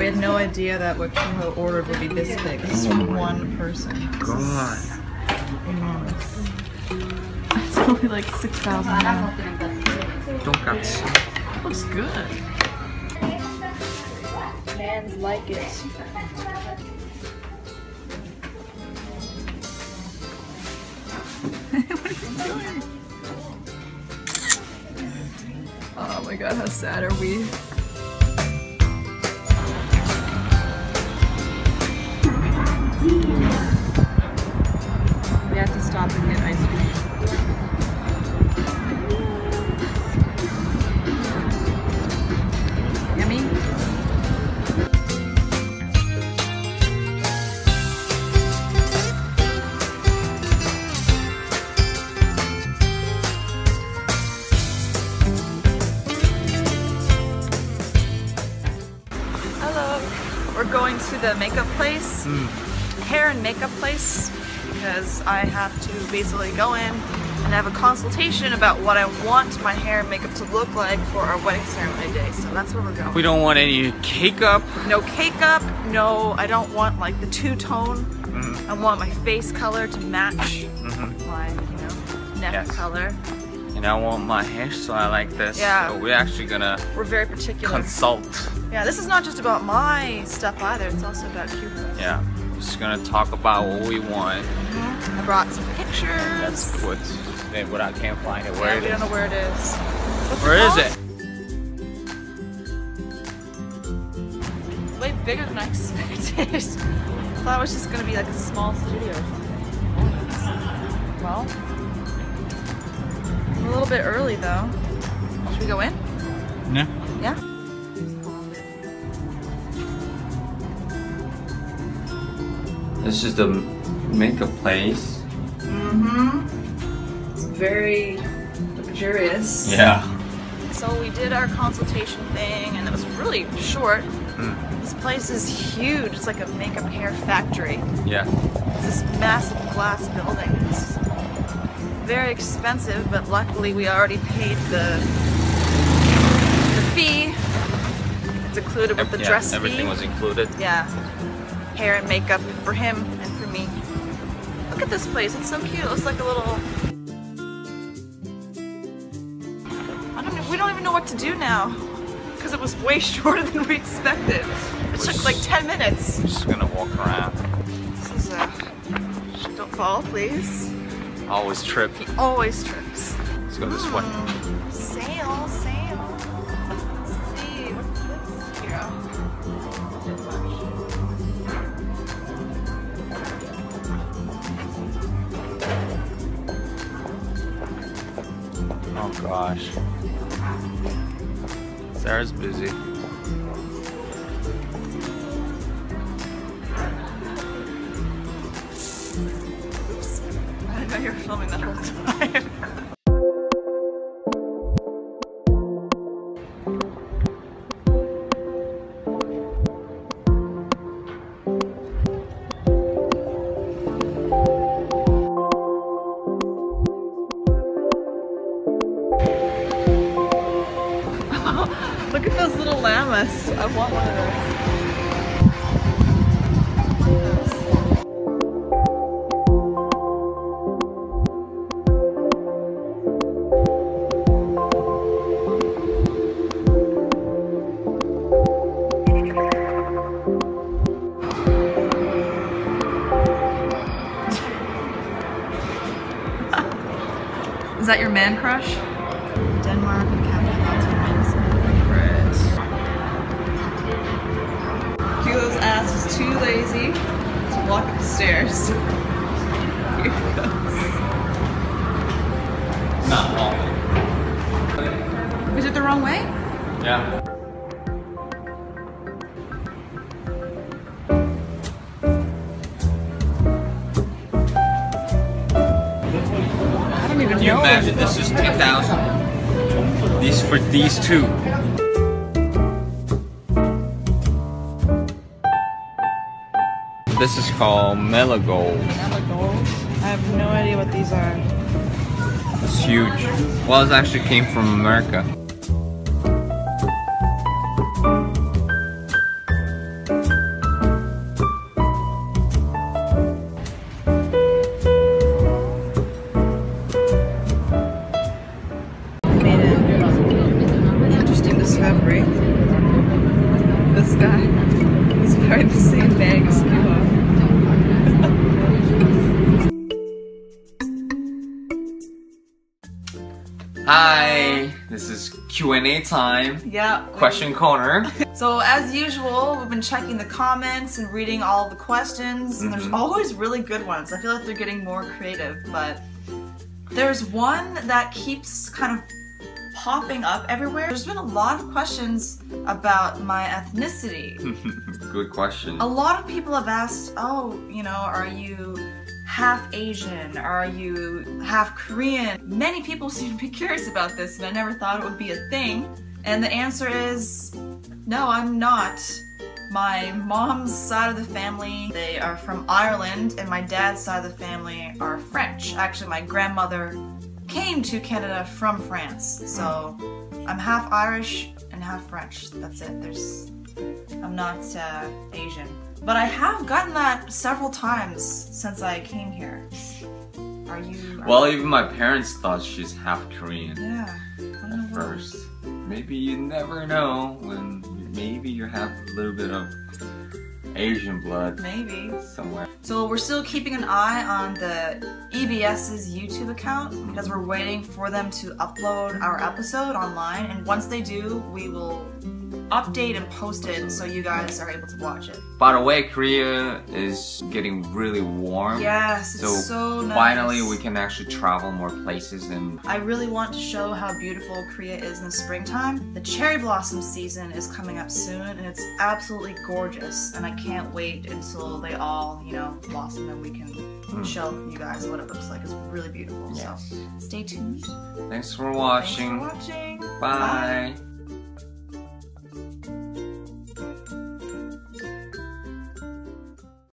We had no idea that what Kyuho ordered would be this big. This is Oh for one person. God. Enormous. It's only like 6,000 yen. Tonkatsu. Looks good. Fans like it. Oh my god, how sad are we? We have to stop and get ice cream. Yummy? Hello. We're going to the makeup place, mm. hair and makeup place, because I have to basically go in and have a consultation about what I want my hair and makeup to look like for our wedding ceremony day. So that's where we're going. We don't want any cake up. No cake up, no, I don't want like the two-tone. Mm-hmm. I want my face color to match mm-hmm. my, you know, neck Yes. color. And I want my hairstyle like this. Yeah. So we're actually gonna We're very particular. consult. Yeah, this is not just about my stuff either, it's also about Kyuho's. Yeah. We're Just gonna talk about what we want. I brought some pictures. That's what. eh, What I can't find it. Where yeah, it we is. don't know where it is. What's Where is called? it? Way bigger than I expected. I thought it was just gonna be like a small studio or something. Well, a little bit early though. Should we go in? Yeah. Yeah? This is the makeup place. Mm-hmm. It's very luxurious. Yeah. So we did our consultation thing and it was really short. Mm. This place is huge. It's like a makeup hair factory. Yeah. It's this massive glass building. It's very expensive, but luckily we already paid the the fee. It's included with the yeah, dress Everything fee. was included. yeah, hair and makeup for him and for me. Look at this place. It's so cute. It looks like a little. I don't. know- We don't even know what to do now because it was way shorter than we expected. It took like 10 minutes. I'm Just gonna walk around. This is uh, don't fall, please. Always trip. He always trips. Let's go this way. Gosh. Sarah's busy. Oops. I didn't know you were filming that whole time. Look at those little llamas. I want one of those. Is that your man crush? Too lazy to walk up the stairs. Here he goes. Not long. Is it the wrong way? Yeah. I don't even Can you know. imagine this is 10,000? These for these two. This is called Melogold. I have no idea what these are. It's huge. Well, it actually came from America. Hi, this is Q&A time. Yeah. Question corner. So as usual, we've been checking the comments and reading all the questions, and there's Mhm. always really good ones. I feel like they're getting more creative, but there's one that keeps kind of popping up everywhere. There's been a lot of questions about my ethnicity. Good question. A lot of people have asked, oh, you know, are you half Asian? Are you half Korean? Many people seem to be curious about this, and I never thought it would be a thing. And the answer is no, I'm not. My mom's side of the family, they are from Ireland, and my dad's side of the family are French. Actually, my grandmother came to Canada from France, so I'm half Irish and half French. That's it. There's I'm not uh, Asian. But I have gotten that several times since I came here. Are you? are- Well, even my parents thought she's half Korean yeah. I don't know why. first. Maybe you never know when maybe you have a little bit of Asian blood Maybe. somewhere. So we're still keeping an eye on the EBS's YouTube account because we're waiting for them to upload our episode online. And once they do, we will update and post it so you guys are able to watch it. By the way, Korea is getting really warm. Yes, it's So, so, nice. finally we can actually travel more places and I really want to show how beautiful Korea is in the springtime. The cherry blossom season is coming up soon and it's absolutely gorgeous and I can't wait until they all, you know, blossom and we can hmm. show you guys what it looks like. It's really beautiful. Yes. So stay tuned. thanks for watching. Thanks for watching. Bye.